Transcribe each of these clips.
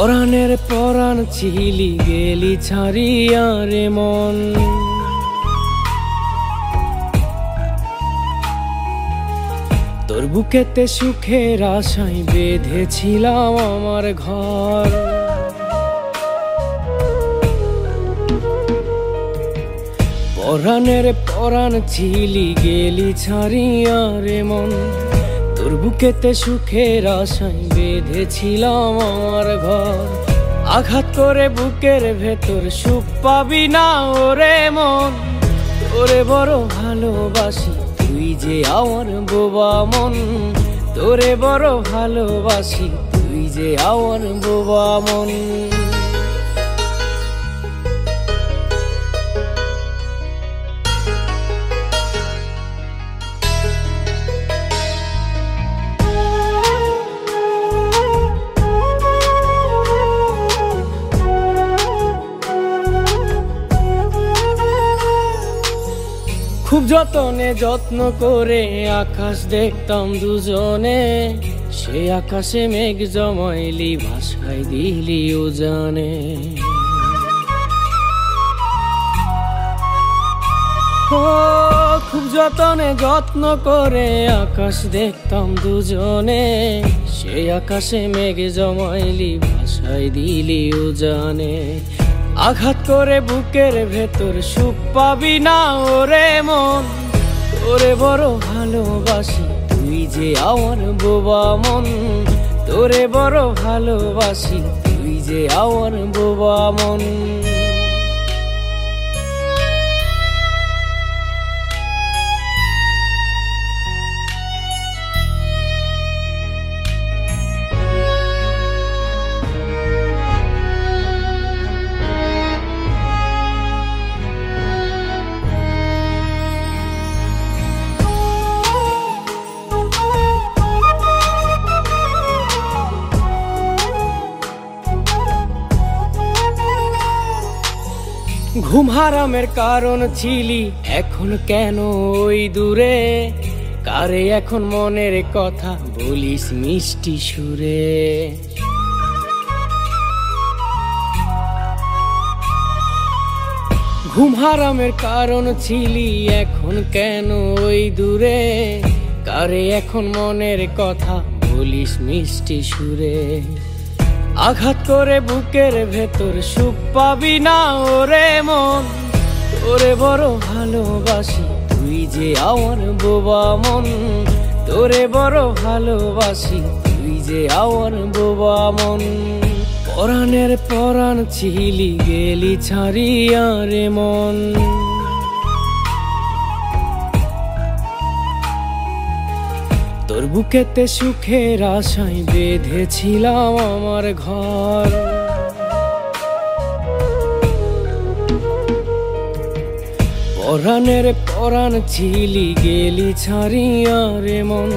পরাণের পরাণ ছিলি গেলি ছাড়িয়া রে মন। তোর বুকেতে সুখের আশায় বেঁধেছিলাম আমার ঘর। পরাণের পরাণ ছিলি গেলি ছাড়িয়া রে মন। তোর বুকেতে সুখের আশায় বেঁধেছিলাম আমার ঘর। আঘাত করে বুকের ভেতর সুখ পাবি না ওরে মন। তোরে বড় ভালোবাসি তুই যে আমার বোবা মন। তোরে বড় ভালোবাসি তুই যে আমার বোবা মন। যতনে যত্ন করে আকাশ দেখতাম দুজনে, সে আকাশে মেঘ জমাইলি ভাষায় দিলি ও, খুব যতনে যত্ন করে আকাশ দেখতাম দুজনে, সে আকাশে মেঘ জমাইলি ভাষায় দিলি উজানে। আঘাত করে বুকের ভেতর সুখ পাবি না, ওরে মন। তোরে বড় ভালোবাসি, তুই যে আমার বোবা মন। তোরে বড় ভালোবাসি, তুই যে আমার বোবা মন। ঘুম হারামের কারণ ছিলি, এখন কেন ওই দূরে? কারে এখন মনের কথা বলিস মিষ্টি সুরে? ঘুম হারামের কারণ ছিলি, এখন কেন ওই দূরে? কারে এখন মনের কথা বলিস মিষ্টি সুরে? আঘাত করে বুকের ভেতর সুখ পাবি না, ওরে মন। তোরে বড় ভালোবাসি, তুই যে আমার বোবা মন। তোরে বড় ভালোবাসি, তুই যে আমার বোবা মন। পরাণের পরাণ ছিলি, গেলি ছাড়িয়া রে মন। বুকেতে সুখের আশায় বেঁধেছিলাম আমার ঘর। পরাণের পরাণ ছিলি গেলি ছাড়িয়া রে মন।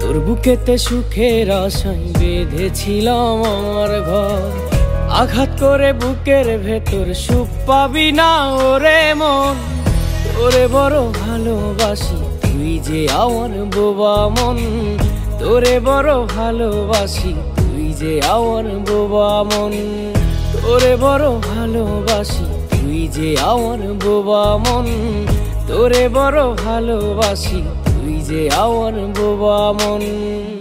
তোর বুকেতে সুখের আশায় বেঁধেছিলাম আমার ঘর। আঘাত করে বুকের ভেতর সুখ পাবি না ওরে মন। তোরে বড় ভালোবাসি তুই যে আমার বোবা মন, তোরে বড় ভালোবাসি। তুই যে আমার বোবা মন, তোরে বড় ভালোবাসি। তুই যে আমার বোবা মন, তোরে বড় ভালোবাসি। তুই যে আমার বোবা মন।